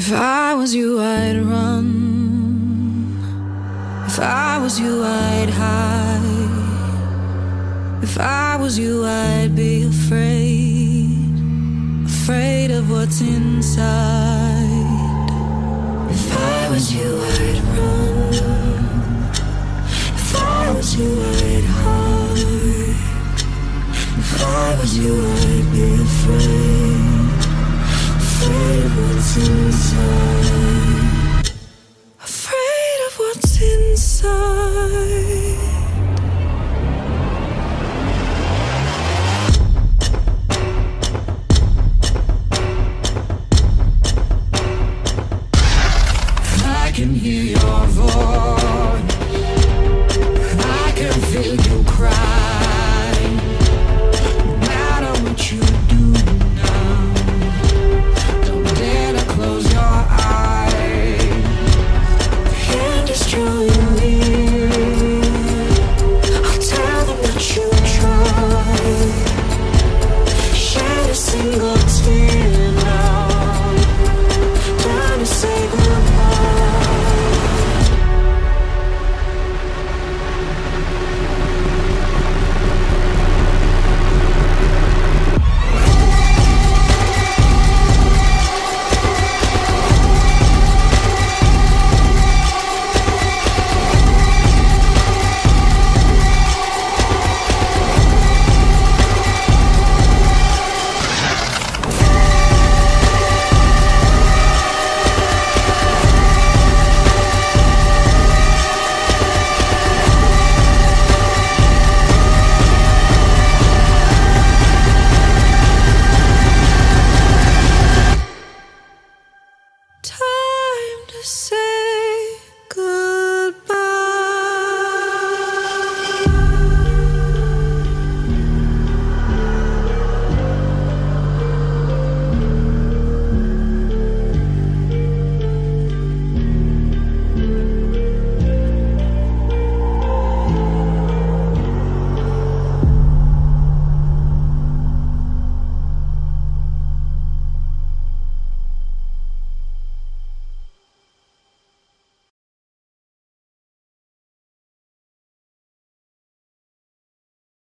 If I was you, I'd run. If I was you, I'd hide. If I was you, I'd be afraid. Afraid of what's inside. If I was you, I'd run. If I was you, I'd hide. If I was you, I'd be afraid. Afraid of what's Say